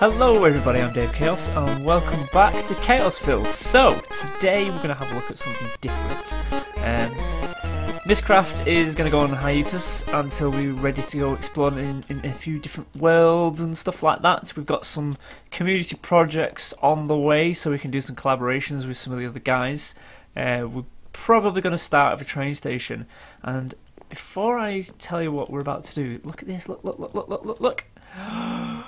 Hello everybody, I'm Dave Chaos and welcome back to Chaosville. So, today we're going to have a look at something different. Um, Mystcraft is going to go on hiatus until we're ready to go exploring in, in a few different worlds and stuff like that. We've got some community projects on the way so we can do some collaborations with some of the other guys. Uh, we're probably going to start at a train station and before I tell you what we're about to do, look at this, look, look, look, look, look, look, look.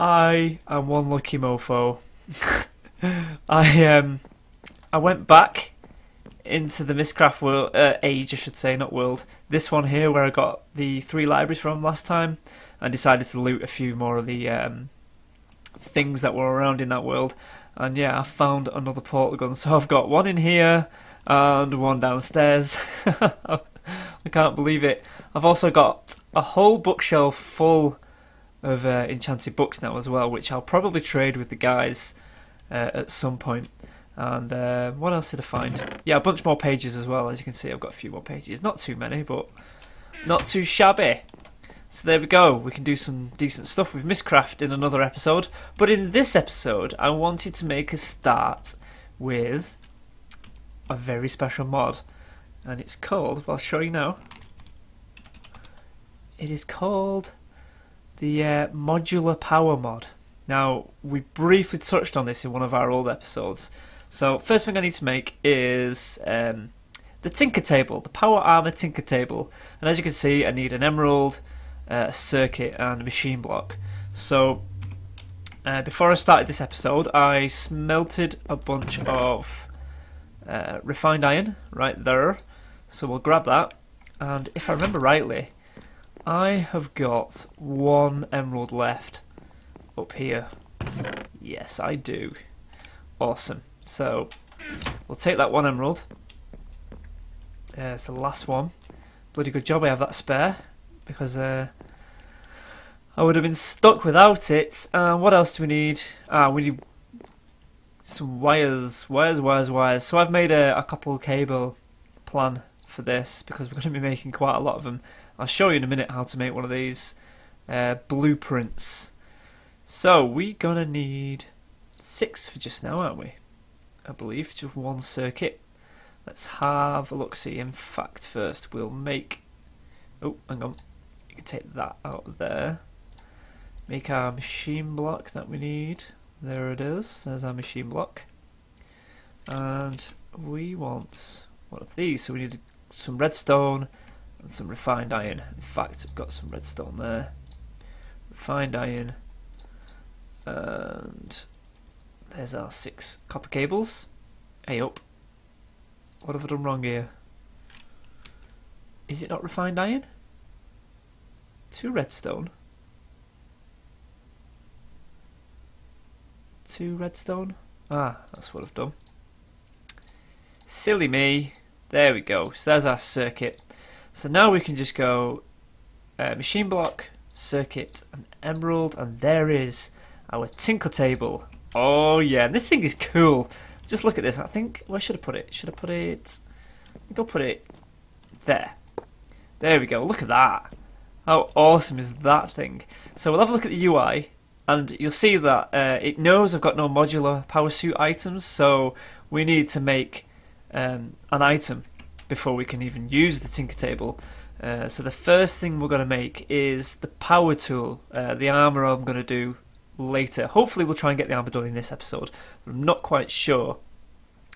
I am one lucky mofo. I um I went back into the Mystcraft world uh, age, I should say, not world. This one here, where I got the three libraries from last time, and decided to loot a few more of the um, things that were around in that world. And yeah, I found another portal gun, so I've got one in here and one downstairs. I can't believe it. I've also got a whole bookshelf full of uh, enchanted books now as well, which I'll probably trade with the guys uh, at some point. And uh, what else did I find? Yeah, a bunch more pages as well. As you can see, I've got a few more pages. Not too many, but not too shabby. So there we go. We can do some decent stuff with Mystcraft in another episode. But in this episode, I wanted to make a start with a very special mod. And it's called, well, I'll show you now. It is called the uh, modular power mod. Now, we briefly touched on this in one of our old episodes. So, first thing I need to make is um, the tinker table, the power armor tinker table. And as you can see, I need an emerald, uh, circuit, and a machine block. So, uh, before I started this episode, I smelted a bunch of uh, refined iron right there. So we'll grab that. And if I remember rightly, I have got one emerald left up here. Yes, I do. Awesome. So, we'll take that one emerald. Uh, it's the last one. Bloody good job I have that spare, because uh, I would have been stuck without it. Uh, what else do we need? Ah, we need some wires, wires, wires, wires. So I've made a, a copper cable plan for this, because we're going to be making quite a lot of them. I'll show you in a minute how to make one of these uh, blueprints. So we're gonna need six for just now, aren't we? I believe just one circuit. Let's have a look. See, in fact, first we'll make. Oh, hang on. You can take that out there. Make our machine block that we need. There it is. There's our machine block. And we want one of these. So we need some redstone and some refined iron. In fact, I've got some redstone there. Refined iron. And there's our six copper cables. Hey up. What have I done wrong here? Is it not refined iron? Two redstone. Two redstone. Ah, that's what I've done. Silly me. There we go. So there's our circuit. So now we can just go uh, machine block, circuit, and emerald, and there is our tinker table. Oh yeah, this thing is cool. Just look at this. I think where should I put it? Should I put it? I think I'll put it there. There we go. Look at that. How awesome is that thing? So we'll have a look at the UI, and you'll see that uh, it knows I've got no modular power suit items, so we need to make um, an item before we can even use the tinker table. Uh, so the first thing we're going to make is the power tool. Uh, the armor I'm going to do later. Hopefully we'll try and get the armor done in this episode. I'm not quite sure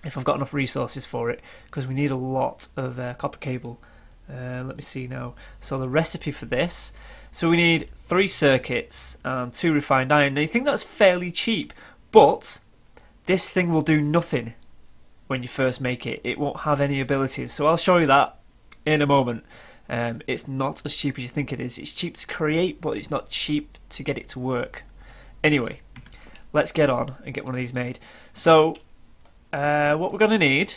if I've got enough resources for it because we need a lot of uh, copper cable. Uh, let me see now. So the recipe for this. So we need three circuits and two refined iron. Now you think that's fairly cheap, but this thing will do nothing when you first make it. It won't have any abilities. So I'll show you that in a moment. Um, it's not as cheap as you think it is. It's cheap to create, but it's not cheap to get it to work. Anyway, let's get on and get one of these made. So, uh, what we're going to need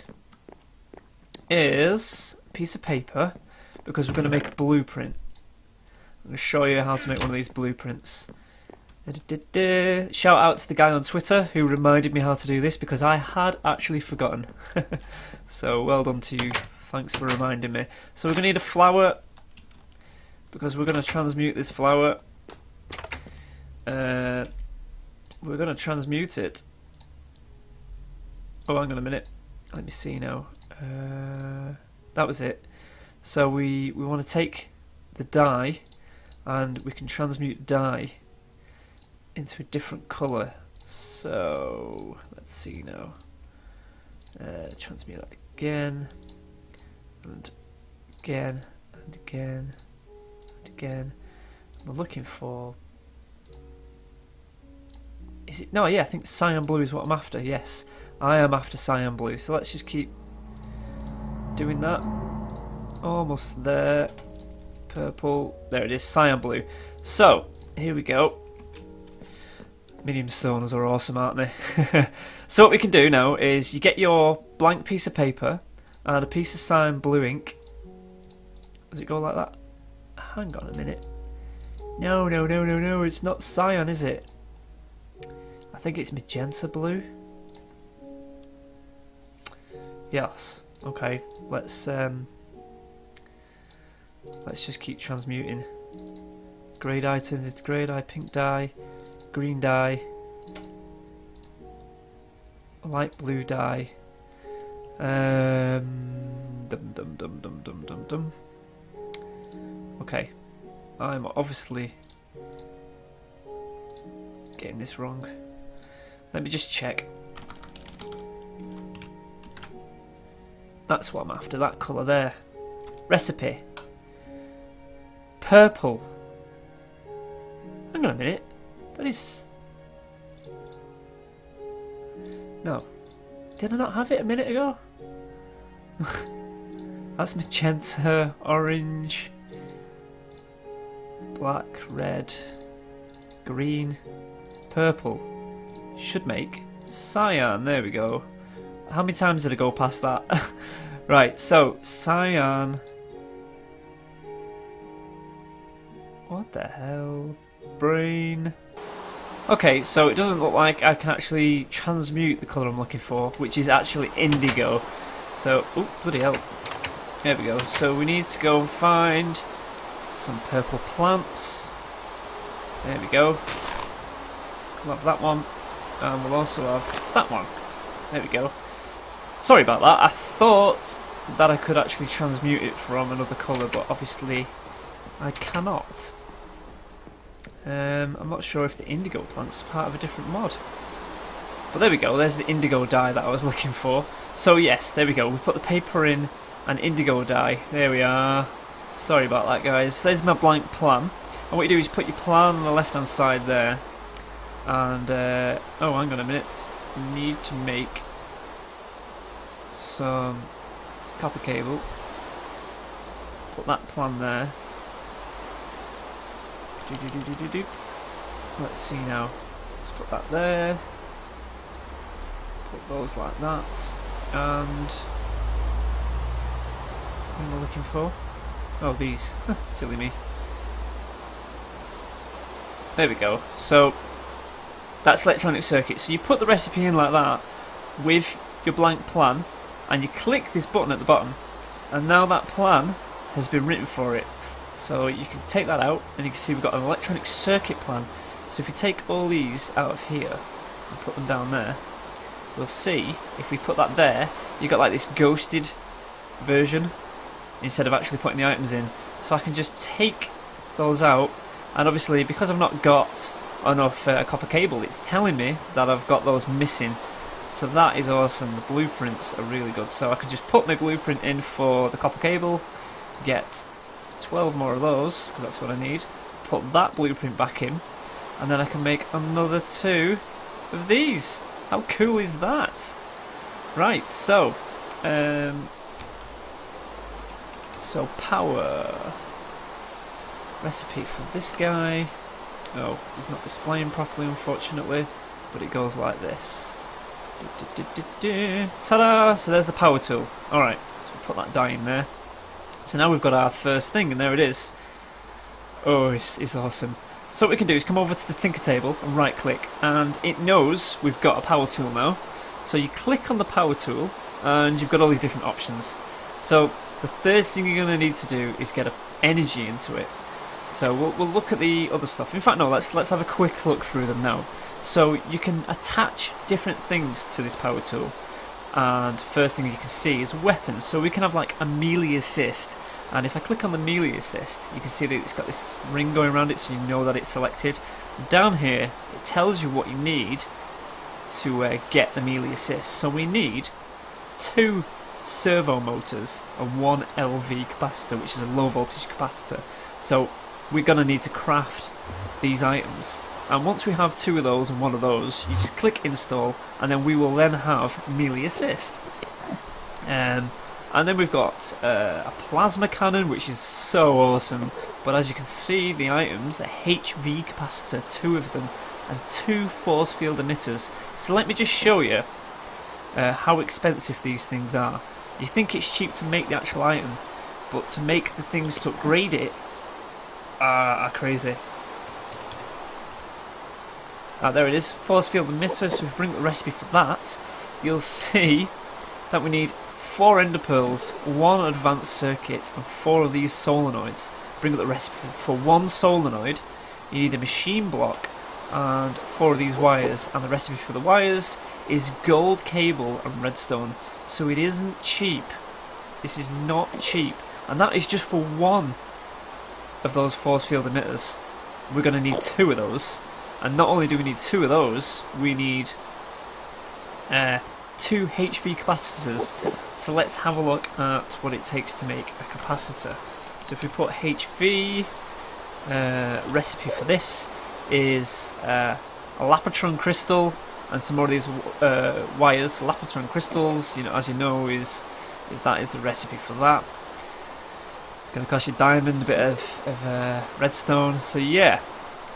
is a piece of paper because we're going to make a blueprint. I'm going to show you how to make one of these blueprints. Shout out to the guy on Twitter who reminded me how to do this because I had actually forgotten. so well done to you. Thanks for reminding me. So we're going to need a flower because we're going to transmute this flower. Uh, we're going to transmute it. Oh, hang on a minute. Let me see now. Uh, that was it. So we, we want to take the dye and we can transmute dye into a different colour. So let's see now. Uh, transmute that again and again and again and again. We're looking for. Is it no? Yeah, I think cyan blue is what I'm after. Yes, I am after cyan blue. So let's just keep doing that. Almost there. Purple. There it is. Cyan blue. So here we go. Minium stones are awesome, aren't they? so what we can do now is you get your blank piece of paper and a piece of cyan blue ink. Does it go like that? Hang on a minute. No, no, no, no, no, it's not cyan, is it? I think it's magenta blue. Yes. Okay, let's um let's just keep transmuting. Grey dye turns into grey dye, pink dye, green dye, light blue dye. Um, dum dum dum dum dum dum dum. Okay, I'm obviously getting this wrong. Let me just check. That's what I'm after, that colour there. Recipe. Purple. Hang on a minute. That is... No. Did I not have it a minute ago? That's magenta, orange, black, red, green, purple. Should make cyan. There we go. How many times did I go past that? right, so cyan. What the hell? Brain. Okay, so it doesn't look like I can actually transmute the colour I'm looking for, which is actually indigo. So, oh, bloody hell. There we go. So we need to go and find some purple plants. There we go. We'll have that one. And we'll also have that one. There we go. Sorry about that. I thought that I could actually transmute it from another colour, but obviously I cannot. Um, I'm not sure if the indigo plant's part of a different mod. But there we go, there's the indigo dye that I was looking for. So yes, there we go, we put the paper in and indigo dye. There we are. Sorry about that guys. There's my blank plan. And what you do is put your plan on the left hand side there. And, uh, oh hang on a minute. Need to make some copper cable. Put that plan there. Do, do, do. Let's see now. Let's put that there. Put those like that. And what am I looking for? Oh, these. Silly me. There we go. So that's electronic circuit. So you put the recipe in like that with your blank plan, and you click this button at the bottom, and now that plan has been written for it. So you can take that out and you can see we've got an electronic circuit plan. So if you take all these out of here and put them down there, we'll see if we put that there, you've got like this ghosted version instead of actually putting the items in. So I can just take those out and obviously because I've not got enough uh, copper cable it's telling me that I've got those missing. So that is awesome, the blueprints are really good. So I can just put my blueprint in for the copper cable, get 12 more of those, because that's what I need. Put that blueprint back in, and then I can make another two of these. How cool is that? Right, so, um, so power recipe for this guy. Oh, he's not displaying properly, unfortunately, but it goes like this. Ta-da! So there's the power tool. Alright, so we'll put that dye in there. So now we've got our first thing, and there it is. Oh, it's, it's awesome. So what we can do is come over to the Tinker table and right click, and it knows we've got a power tool now. So you click on the power tool, and you've got all these different options. So the first thing you're going to need to do is get a energy into it. So we'll, we'll look at the other stuff. In fact, no, let's let's have a quick look through them now. So you can attach different things to this power tool. And first thing you can see is weapons. So we can have like a melee assist. And if I click on the melee assist, you can see that it's got this ring going around it so you know that it's selected. Down here, it tells you what you need to uh, get the melee assist. So we need two servo motors and one LV capacitor, which is a low voltage capacitor. So we're going to need to craft these items. And once we have two of those and one of those, you just click install, and then we will then have melee assist. Um, and then we've got uh, a plasma cannon, which is so awesome. But as you can see, the items, a HV capacitor, two of them, and two force field emitters. So let me just show you uh, how expensive these things are. You think it's cheap to make the actual item, but to make the things to upgrade it are, are crazy. Ah, there it is, force field emitter, so if we bring the recipe for that, you'll see that we need four ender pearls, one advanced circuit, and four of these solenoids. Bring up the recipe for one solenoid, you need a machine block, and four of these wires, and the recipe for the wires is gold cable and redstone, so it isn't cheap. This is not cheap, and that is just for one of those force field emitters. We're going to need two of those, and not only do we need two of those, we need uh, two HV capacitors. So let's have a look at what it takes to make a capacitor. So if we put HV, uh, recipe for this is uh, a Lapotron crystal and some more of these uh, wires. Lapotron crystals, you know, as you know, is, is that is the recipe for that. It's going to cost you diamond, a bit of, of uh, redstone. So yeah,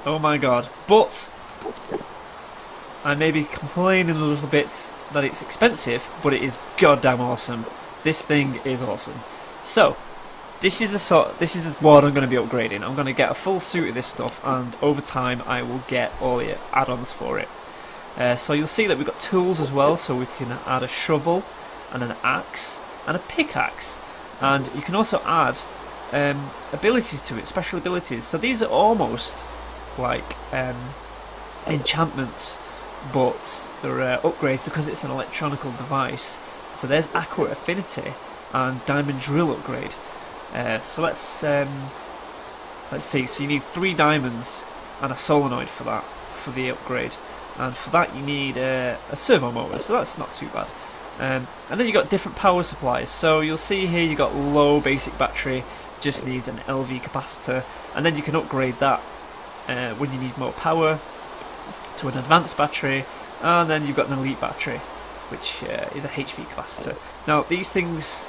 Oh my god. But I may be complaining a little bit that it's expensive, but it is goddamn awesome. This thing is awesome. So, this is the sort this is the what I'm going to be upgrading. I'm going to get a full suit of this stuff and over time I will get all the add-ons for it. Uh, so you'll see that we've got tools as well, so we can add a shovel and an axe and a pickaxe. And you can also add um, abilities to it, special abilities. So these are almost like um, enchantments, but they're uh, upgrades because it's an electronical device. So there's Aqua affinity and diamond drill upgrade. Uh, so let's um, let's see. So you need three diamonds and a solenoid for that for the upgrade, and for that you need uh, a servo motor. So that's not too bad. Um, and then you've got different power supplies. So you'll see here you've got low basic battery, just needs an LV capacitor, and then you can upgrade that uh, when you need more power to an advanced battery, and then you've got an elite battery, which uh, is a HV capacitor. Now these things,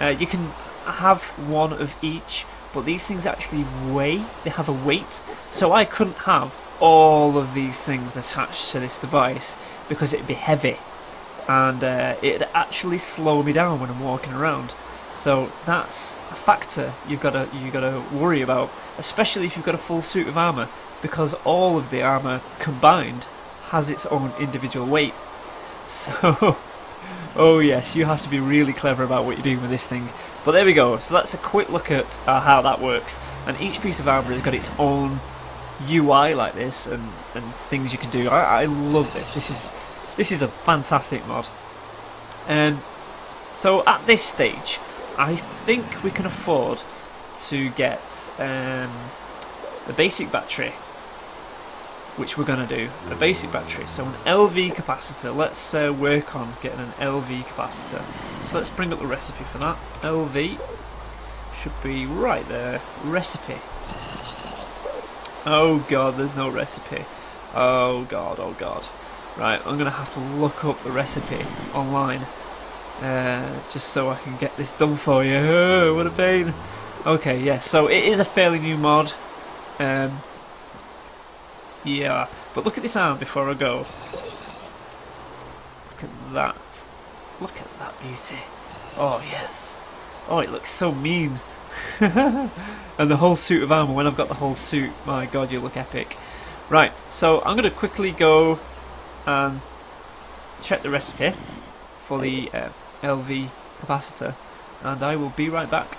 uh, you can have one of each, but these things actually weigh. They have a weight, so I couldn't have all of these things attached to this device because it'd be heavy, and uh, it'd actually slow me down when I'm walking around. So that's a factor you've got to you got to worry about, especially if you've got a full suit of armor, because all of the armor combined has its own individual weight. So, oh yes, you have to be really clever about what you're doing with this thing. But there we go. So that's a quick look at uh, how that works. And each piece of armor has got its own UI like this, and, and things you can do. I, I love this. This is this is a fantastic mod. And so at this stage, I think we can afford to get um, basic battery, which we're going to do. A basic battery, so an LV capacitor. Let's uh, work on getting an LV capacitor. So let's bring up the recipe for that. LV should be right there. Recipe. Oh god, there's no recipe. Oh god, oh god. Right, I'm going to have to look up the recipe online. Uh, just so I can get this done for you. Oh, what a pain. Okay, yeah, so it is a fairly new mod. Um, yeah, but look at this arm before I go. Look at that. Look at that beauty. Oh, yes. Oh, it looks so mean. and the whole suit of armour, when I've got the whole suit, my god, you look epic. Right, so I'm going to quickly go and check the recipe for the uh, LV capacitor and I will be right back.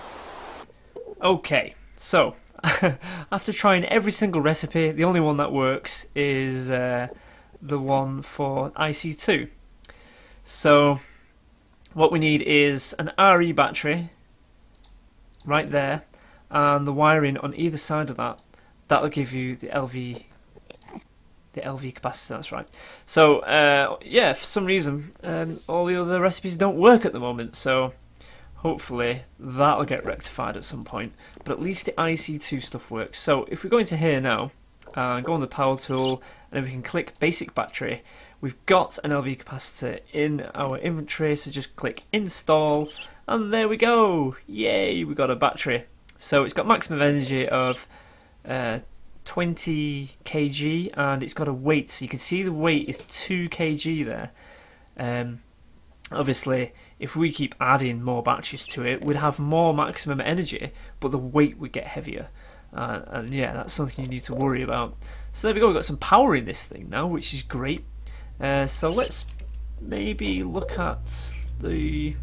Okay, so after trying every single recipe, the only one that works is uh, the one for IC2. So what we need is an RE battery right there and the wiring on either side of that that'll give you the LV the LV capacitor that's right so uh, yeah for some reason um, all the other recipes don't work at the moment so hopefully that'll get rectified at some point but at least the IC2 stuff works so if we go into here now and go on the power tool and then we can click basic battery We've got an LV capacitor in our inventory, so just click install, and there we go! Yay, we got a battery. So it's got maximum energy of uh, 20 kg, and it's got a weight, so you can see the weight is 2 kg there. Um, obviously, if we keep adding more batches to it, we'd have more maximum energy, but the weight would get heavier. Uh, and yeah, that's something you need to worry about. So there we go, we've got some power in this thing now, which is great. Uh, so let's maybe look at the.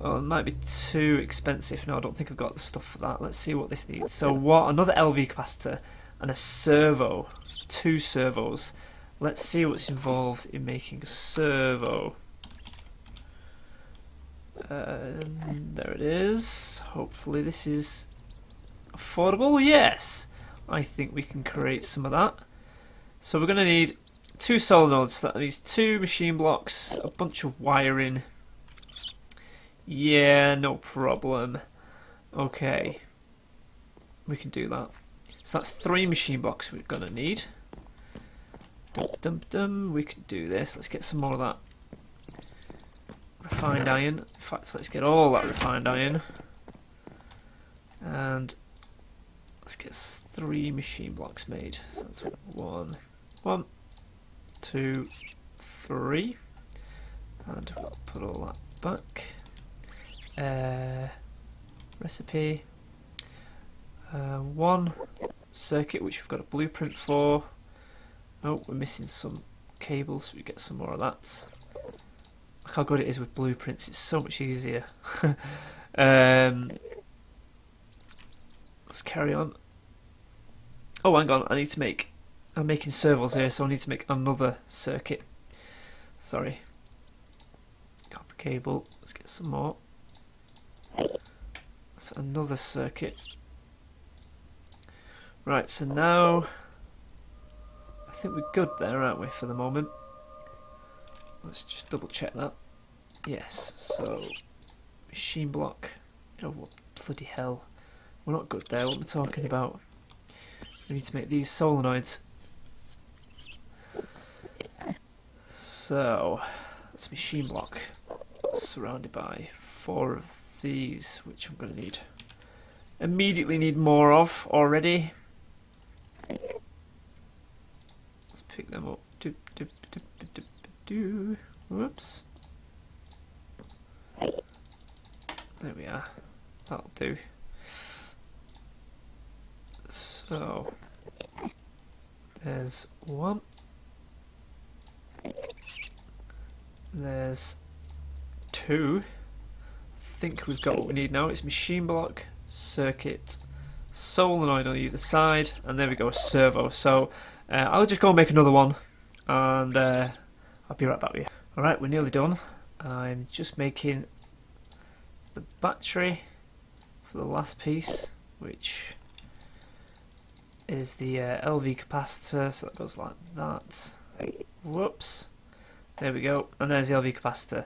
Oh, it might be too expensive. No, I don't think I've got the stuff for that. Let's see what this needs. So what? Another LV capacitor and a servo. Two servos. Let's see what's involved in making a servo. Um, there it is. Hopefully this is affordable. Yes, I think we can create some of that. So we're going to need two solenoids, that means two machine blocks, a bunch of wiring. Yeah, no problem. Okay. We can do that. So that's three machine blocks we're going to need. Dum, dum, dum. We can do this. Let's get some more of that refined iron. In fact, let's get all that refined iron. And let's get three machine blocks made. So that's one, one, two, three. And we'll put all that back. Uh, recipe. Uh, one circuit which we've got a blueprint for. Oh, we're missing some cables, so we get some more of that. Look how good it is with blueprints, it's so much easier. um, let's carry on. Oh, hang on, I need to make I'm making servos here, so I need to make another circuit. Sorry. Copper cable. Let's get some more. That's another circuit. Right, so now I think we're good there, aren't we, for the moment? Let's just double check that. Yes, so machine block. Oh, what bloody hell. We're not good there, what I talking about? We need to make these solenoids. So, that's machine block surrounded by four of these, which I'm going to need. Immediately need more of already. Let's pick them up. Do, do, do, do, do. Whoops. There we are. That'll do. So, there's one. There's two. Think we've got what we need now. It's machine block, circuit, solenoid on either side, and there we go, a servo. So uh, I'll just go and make another one, and uh, I'll be right back with you. Alright, we're nearly done. I'm just making the battery for the last piece, which is the uh, LV capacitor, so that goes like that. Whoops. There we go. And there's the LV capacitor.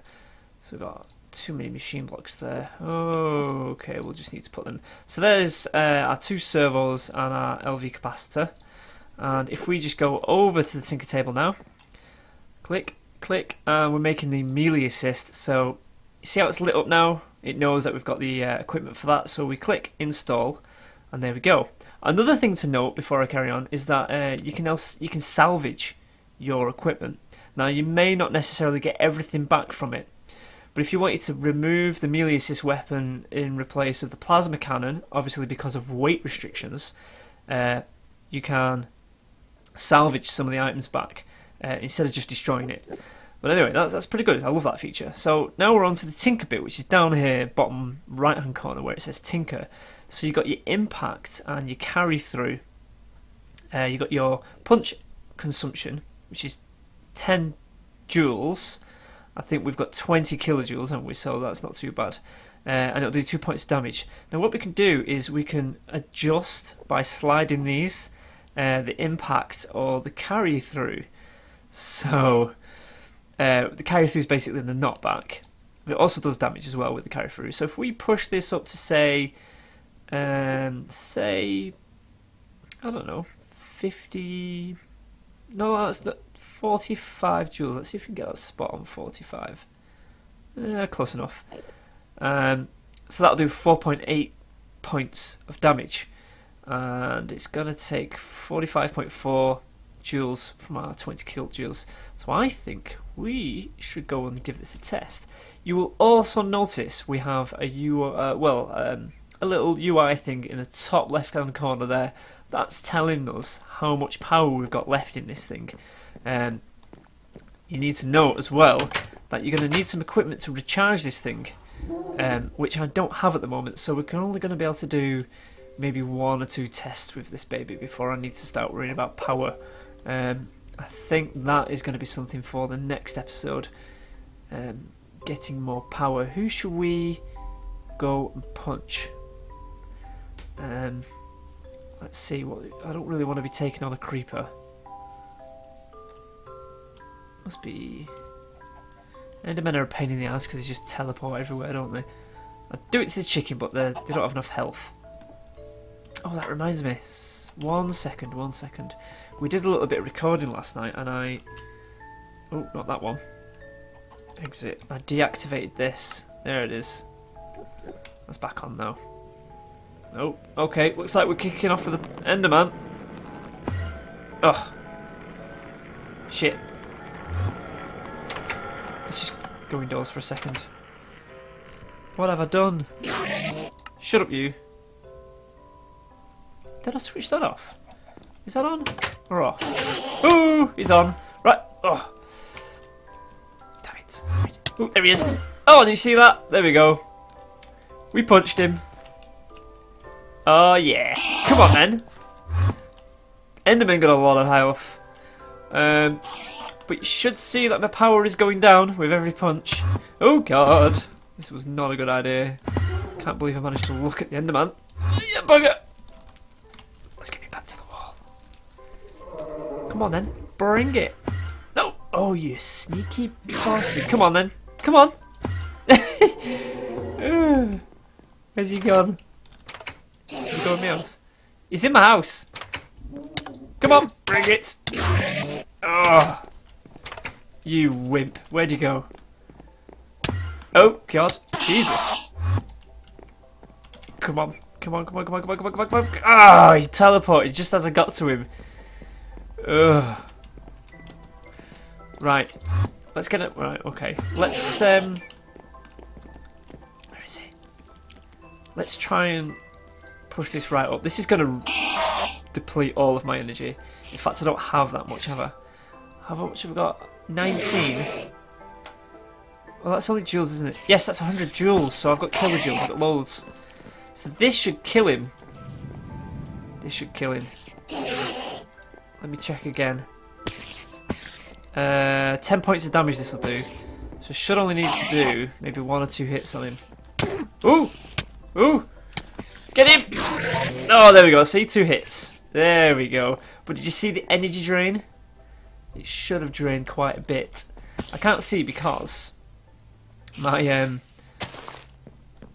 So we've got too many machine blocks there. Oh, okay, we'll just need to put them. So there's uh, our two servos and our LV capacitor. And if we just go over to the Tinker table now, click, click, and we're making the melee assist. So see how it's lit up now? It knows that we've got the uh, equipment for that. So we click install, and there we go. Another thing to note before I carry on is that uh, you can else you can salvage your equipment. Now you may not necessarily get everything back from it, but if you wanted to remove the melee assist weapon in replace of the plasma cannon, obviously because of weight restrictions, uh, you can salvage some of the items back uh, instead of just destroying it. But anyway, that's, that's pretty good. I love that feature. So now we're on to the Tinker bit, which is down here, bottom right hand corner, where it says Tinker. So you've got your impact and your carry through. Uh, you've got your punch consumption, which is 10 joules. I think we've got 20 kilojoules, haven't we? So that's not too bad. Uh, and it'll do two points damage. Now, what we can do is we can adjust by sliding these uh, the impact or the carry through. So, uh, the carry through is basically the knockback. It also does damage as well with the carry through. So, if we push this up to say, um, say, I don't know, 50. No, that's the 45 joules. Let's see if we can get that spot on 45. Yeah, close enough. Um, so that'll do 4.8 points of damage. And it's going to take 45.4 joules from our 20 kilojoules. So I think we should go and give this a test. You will also notice we have a U, uh, well, um, a little UI thing in the top left hand corner there. That's telling us how much power we've got left in this thing. Um, you need to know as well that you're going to need some equipment to recharge this thing, um, which I don't have at the moment. So we're only going to be able to do maybe one or two tests with this baby before I need to start worrying about power. Um, I think that is going to be something for the next episode. Um, getting more power. Who should we go and punch? Um, let's see. What I don't really want to be taking on a creeper. Must be. Endermen are a pain in the ass because they just teleport everywhere, don't they? I do it to the chicken, but they don't have enough health. Oh, that reminds me. One second, one second. We did a little bit of recording last night, and I. Oh, not that one. Exit. I deactivated this. There it is. That's back on now. Oh, okay. Looks like we're kicking off with the Enderman. Oh. Shit. Let's just go indoors for a second. What have I done? Shut up, you. Did I switch that off? Is that on? Or off? Ooh, he's on. Right. Oh. Damn it. Ooh, there he is. Oh, did you see that? There we go. We punched him. Oh, yeah. Come on, then. Enderman got a lot of health. Um, but you should see that my power is going down with every punch. Oh, God. This was not a good idea. Can't believe I managed to look at the Enderman. Yeah, bugger. Let's get me back to the wall. Come on, then. Bring it. No. Oh, you sneaky bastard. Come on, then. Come on. Where's he gone? He's going my house. He's in my house. Come on, bring it. Oh, you wimp. Where'd you go? Oh God, Jesus! Come on, come on, come on, come on, come on, come on, come on, come on! Ah, he teleported just as I got to him. Ugh. Right, let's get it. Right, okay. Let's um. Where is it? Let's try and push this right up. This is going to deplete all of my energy. In fact, I don't have that much, have I? How much have we got? 19. Well, that's only joules, isn't it? Yes, that's 100 joules, so I've got kilojoules, I've got loads. So this should kill him. This should kill him. Let me check again. Uh, 10 points of damage this will do. So should only need to do maybe one or two hits on him. Ooh! Ooh! Get him! Oh, there we go. See, two hits. There we go. But did you see the energy drain? It should have drained quite a bit. I can't see because my um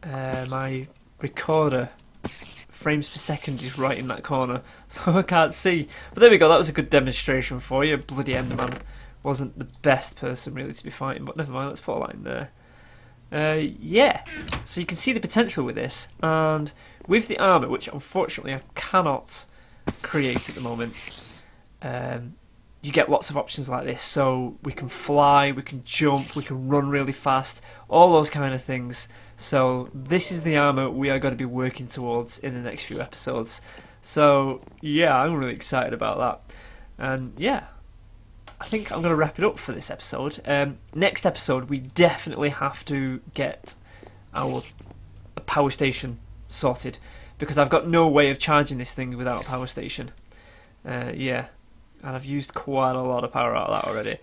uh, my recorder frames per second is right in that corner, so I can't see. But there we go. That was a good demonstration for you. Bloody Enderman wasn't the best person really to be fighting, but never mind. Let's put a line there. Uh, yeah, so you can see the potential with this, and with the armor, which unfortunately I cannot create at the moment, um, you get lots of options like this. So we can fly, we can jump, we can run really fast, all those kind of things. So this is the armor we are going to be working towards in the next few episodes. So yeah, I'm really excited about that, and yeah, I think I'm going to wrap it up for this episode. Um, next episode, we definitely have to get our power station sorted because I've got no way of charging this thing without a power station. Uh, yeah, and I've used quite a lot of power out of that already.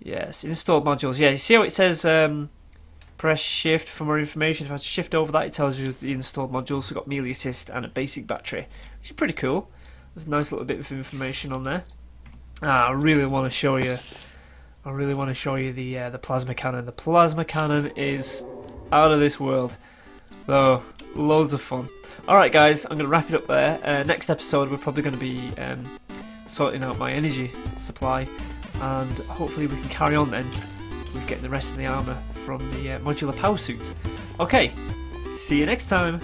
Yes, installed modules. Yeah, you see how it says um, press shift for more information. If I shift over that, it tells you the installed modules. So got melee assist and a basic battery, which is pretty cool. There's a nice little bit of information on there. Ah, I really want to show you. I really want to show you the uh, the plasma cannon. The plasma cannon is out of this world. Though, loads of fun. Alright guys, I'm going to wrap it up there. Uh, next episode we're probably going to be um, sorting out my energy supply and hopefully we can carry on then with getting the rest of the armour from the uh, modular power suit. Okay, see you next time.